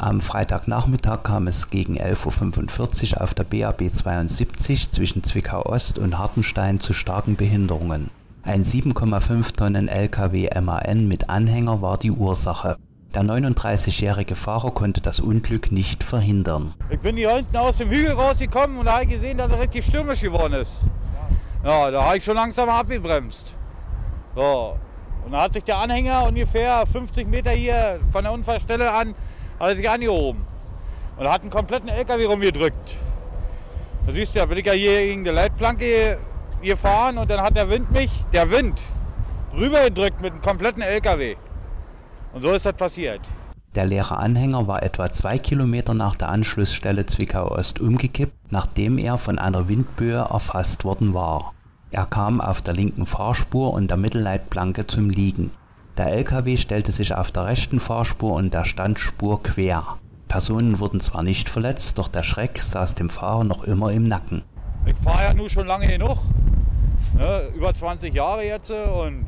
Am Freitagnachmittag kam es gegen 11.45 Uhr auf der BAB 72 zwischen Zwickau Ost und Hartenstein zu starken Behinderungen. Ein 7,5 Tonnen LKW MAN mit Anhänger war die Ursache. Der 39-jährige Fahrer konnte das Unglück nicht verhindern. Ich bin hier unten aus dem Hügel rausgekommen und habe gesehen, dass er richtig stürmisch geworden ist. Ja, da habe ich schon langsam abgebremst. So. Und dann hat sich der Anhänger ungefähr 50 Meter hier von der Unfallstelle an hat er sich angehoben und hat einen kompletten LKW rumgedrückt. Da siehst du ja, bin ich ja hier gegen die Leitplanke gefahren und dann hat der Wind mich, der Wind, rübergedrückt mit einem kompletten LKW. Und so ist das passiert. Der leere Anhänger war etwa zwei Kilometer nach der Anschlussstelle Zwickau Ost umgekippt, nachdem er von einer Windböe erfasst worden war. Er kam auf der linken Fahrspur und der Mittelleitplanke zum Liegen. Der LKW stellte sich auf der rechten Fahrspur und der Standspur quer. Personen wurden zwar nicht verletzt, doch der Schreck saß dem Fahrer noch immer im Nacken. Ich fahre ja nun schon lange genug, ne, über 20 Jahre jetzt und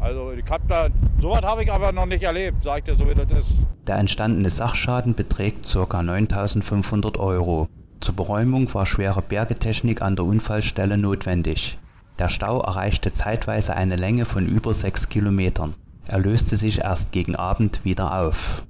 also ich hab da, sowas habe ich aber noch nicht erlebt, sagt er, so wie das ist. Der entstandene Sachschaden beträgt ca. 9500 Euro. Zur Beräumung war schwere Bergetechnik an der Unfallstelle notwendig. Der Stau erreichte zeitweise eine Länge von über sechs Kilometern. Er löste sich erst gegen Abend wieder auf